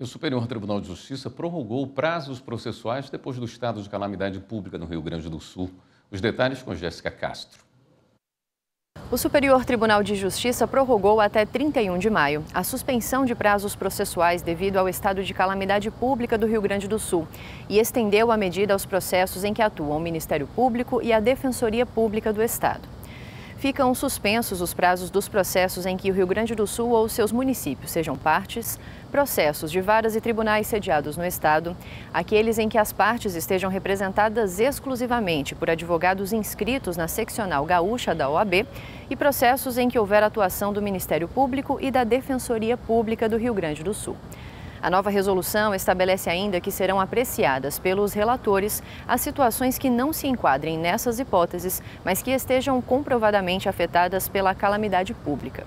O Superior Tribunal de Justiça prorrogou prazos processuais depois do estado de calamidade pública no Rio Grande do Sul. Os detalhes com Jéssica Castro. O Superior Tribunal de Justiça prorrogou até 31 de maio a suspensão de prazos processuais devido ao estado de calamidade pública do Rio Grande do Sul e estendeu a medida aos processos em que atuam o Ministério Público e a Defensoria Pública do Estado ficam suspensos os prazos dos processos em que o Rio Grande do Sul ou seus municípios sejam partes, processos de varas e tribunais sediados no Estado, aqueles em que as partes estejam representadas exclusivamente por advogados inscritos na seccional gaúcha da OAB e processos em que houver atuação do Ministério Público e da Defensoria Pública do Rio Grande do Sul. A nova resolução estabelece ainda que serão apreciadas pelos relatores as situações que não se enquadrem nessas hipóteses, mas que estejam comprovadamente afetadas pela calamidade pública.